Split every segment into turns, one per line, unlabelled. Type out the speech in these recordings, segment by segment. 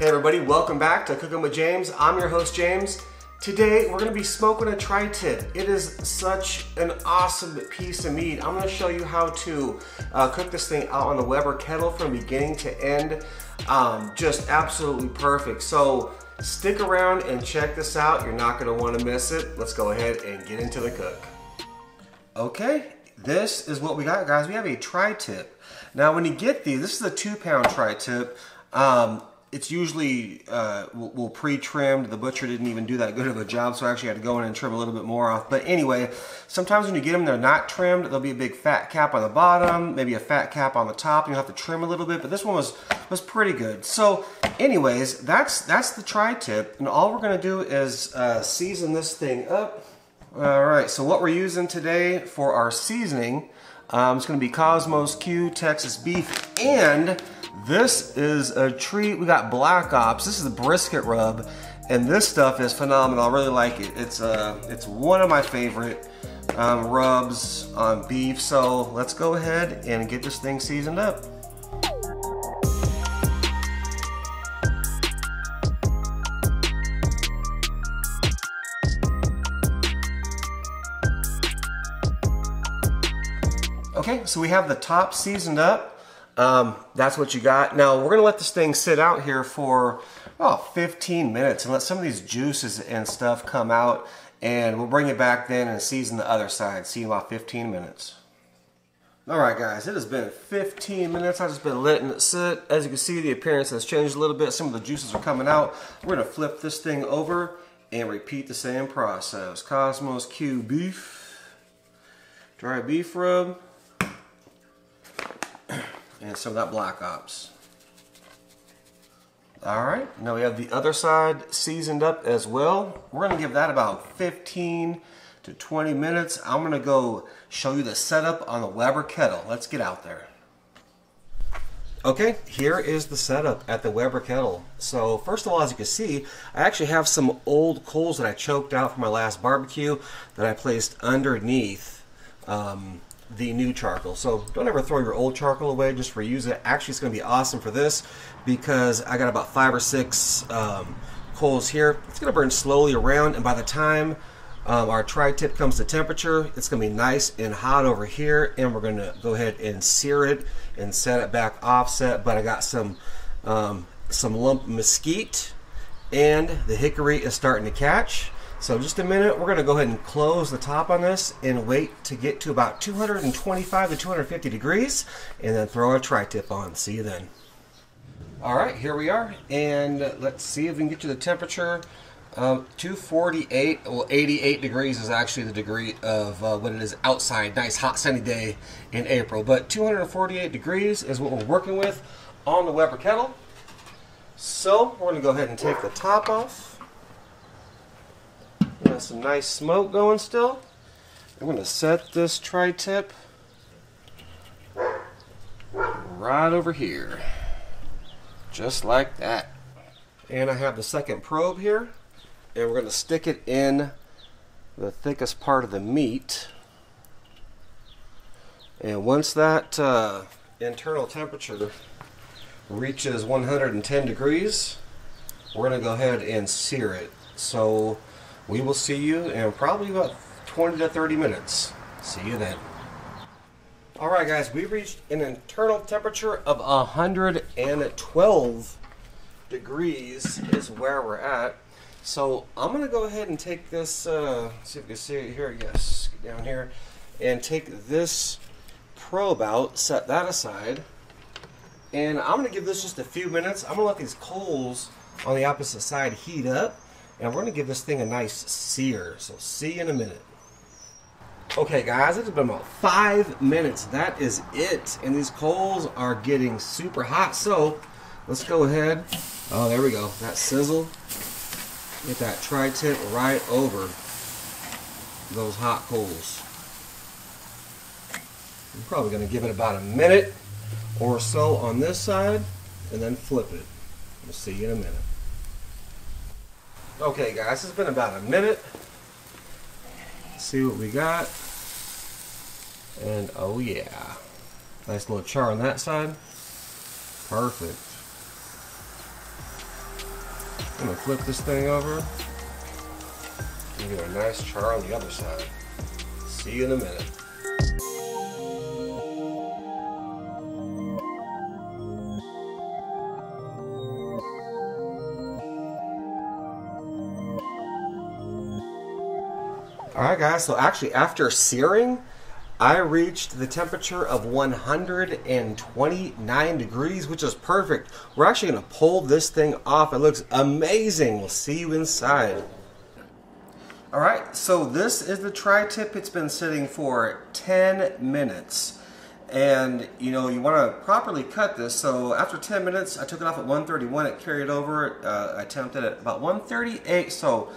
Hey everybody, welcome back to Cooking with James. I'm your host James. Today we're gonna be smoking a tri-tip. It is such an awesome piece of meat. I'm gonna show you how to uh, cook this thing out on the Weber kettle from beginning to end. Um, just absolutely perfect. So stick around and check this out. You're not gonna wanna miss it. Let's go ahead and get into the cook. Okay, this is what we got guys. We have a tri-tip. Now when you get these, this is a two pound tri-tip. Um, it's usually uh, will pre-trimmed. The butcher didn't even do that good of a job, so I actually had to go in and trim a little bit more off. But anyway, sometimes when you get them, they're not trimmed. There'll be a big fat cap on the bottom, maybe a fat cap on the top. You'll have to trim a little bit, but this one was was pretty good. So, anyways, that's that's the tri-tip, and all we're gonna do is uh, season this thing up. All right. So what we're using today for our seasoning, um, it's gonna be Kosmo's Q Texas beef and this is a treat. We got Black Ops. This is the brisket rub, and this stuff is phenomenal. I really like it. It's uh, it's one of my favorite um, rubs on beef. So let's go ahead and get this thing seasoned up. Okay, so we have the top seasoned up. Um, that's what you got. Now we're gonna let this thing sit out here for oh, 15 minutes and let some of these juices and stuff come out and we'll bring it back then and season the other side. See you in about 15 minutes. Alright guys, it has been 15 minutes. I've just been letting it sit. As you can see, the appearance has changed a little bit. Some of the juices are coming out. We're gonna flip this thing over and repeat the same process. Kosmo's Q beef, dry beef rub, and some of that Black Ops. All right, now we have the other side seasoned up as well. We're gonna give that about 15 to 20 minutes. I'm gonna go show you the setup on the Weber kettle. Let's get out there. Okay, here is the setup at the Weber kettle. So first of all, as you can see, I actually have some old coals that I choked out from my last barbecue that I placed underneath um, the new charcoal. So don't ever throw your old charcoal away, just reuse it. Actually, it's going to be awesome for this because I got about five or six um, coals here. It's going to burn slowly around, and by the time um, our tri-tip comes to temperature, it's going to be nice and hot over here, and we're going to go ahead and sear it and set it back offset. But I got some um, some lump mesquite, and the hickory is starting to catch. So just a minute, we're gonna go ahead and close the top on this and wait to get to about 225 to 250 degrees and then throw our tri-tip on. See you then. All right, here we are. And let's see if we can get to the temperature. Um, 248, well 88 degrees is actually the degree of uh, what it is outside. Nice hot sunny day in April. But 248 degrees is what we're working with on the Weber kettle. So we're gonna go ahead and take the top off. Got some nice smoke going still. I'm going to set this tri-tip right over here. Just like that. And I have the second probe here. And we're going to stick it in the thickest part of the meat. And once that uh, internal temperature reaches 110 degrees, we're going to go ahead and sear it. So we will see you in probably about 20 to 30 minutes. See you then. Alright guys, we reached an internal temperature of 112 degrees is where we're at. So I'm going to go ahead and take this, uh, see if you can see it here, yes, get down here, and take this probe out, set that aside, and I'm going to give this just a few minutes. I'm going to let these coals on the opposite side heat up and we're going to give this thing a nice sear. So see you in a minute. Okay guys, it's been about five minutes. That is it. And these coals are getting super hot. So let's go ahead. Oh, there we go. That sizzle. Get that tri-tip right over those hot coals. I'm probably going to give it about a minute or so on this side and then flip it. We'll see you in a minute. Okay guys, it's been about a minute. Let's see what we got. And oh yeah. Nice little char on that side. Perfect. I'm gonna flip this thing over. Give you a nice char on the other side. See you in a minute. Alright guys, so actually after searing, I reached the temperature of 129 degrees, which is perfect. We're actually going to pull this thing off. It looks amazing. We'll see you inside. Alright, so this is the tri-tip. It's been sitting for 10 minutes. And, you know, you want to properly cut this. So after 10 minutes, I took it off at 131. It carried over. Uh, I attempted at about 138. So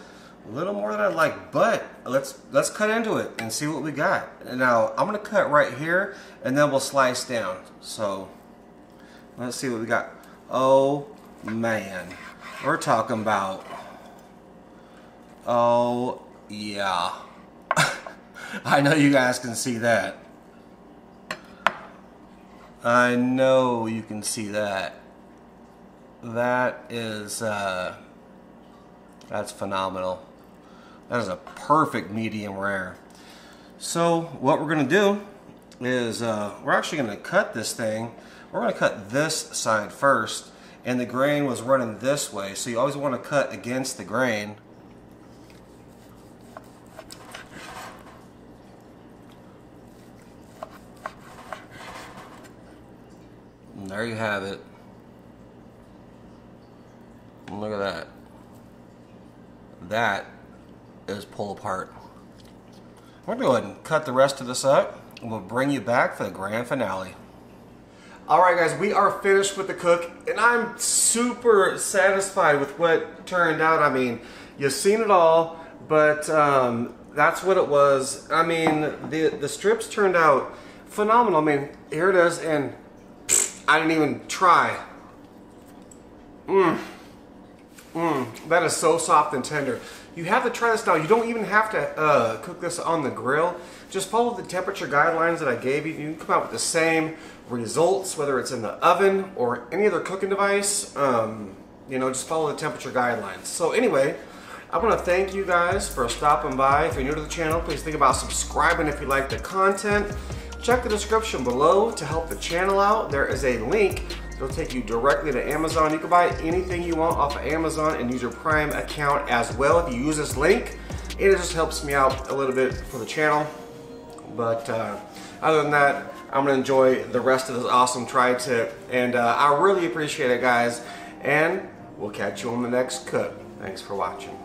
a little more than I'd like, but let's let's cut into it and see what we got. Now I'm gonna cut right here and then we'll slice down. So let's see what we got. Oh man, we're talking about. Oh yeah, I know you guys can see that. I know you can see that. That is uh, that's phenomenal. That is a perfect medium rare. So what we're going to do is uh, we're actually going to cut this thing. We're going to cut this side first and the grain was running this way. So you always want to cut against the grain. And there you have it. Look at that. That is pull apart. We're going to go ahead and cut the rest of this up and we'll bring you back for the grand finale. Alright guys, we are finished with the cook and I'm super satisfied with what turned out. I mean, you've seen it all, but um, that's what it was. I mean, the, the strips turned out phenomenal. I mean, here it is and I didn't even try. Mmm. Mmm. That is so soft and tender. You have to try this now. You don't even have to uh, cook this on the grill. Just follow the temperature guidelines that I gave you. You can come out with the same results, whether it's in the oven or any other cooking device. Um, you know, just follow the temperature guidelines. So anyway, I want to thank you guys for stopping by. If you're new to the channel, please think about subscribing if you like the content. Check the description below to help the channel out. There is a link It'll take you directly to Amazon. You can buy anything you want off of Amazon and use your Prime account as well if you use this link. It just helps me out a little bit for the channel. But uh, other than that, I'm gonna enjoy the rest of this awesome tri-tip. And uh, I really appreciate it, guys. And we'll catch you on the next cook. Thanks for watching.